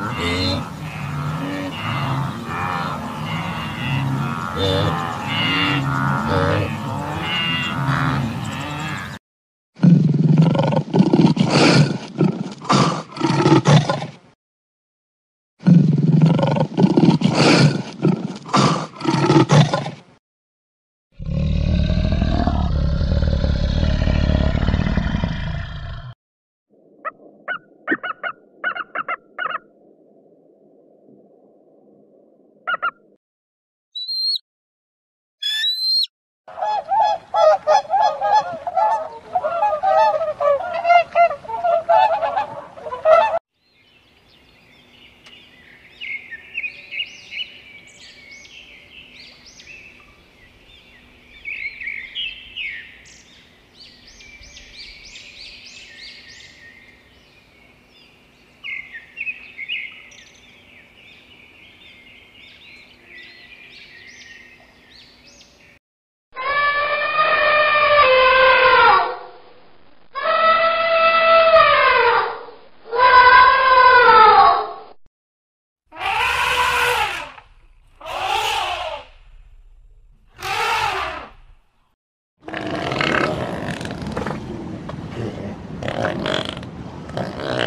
Eh, Uh-huh.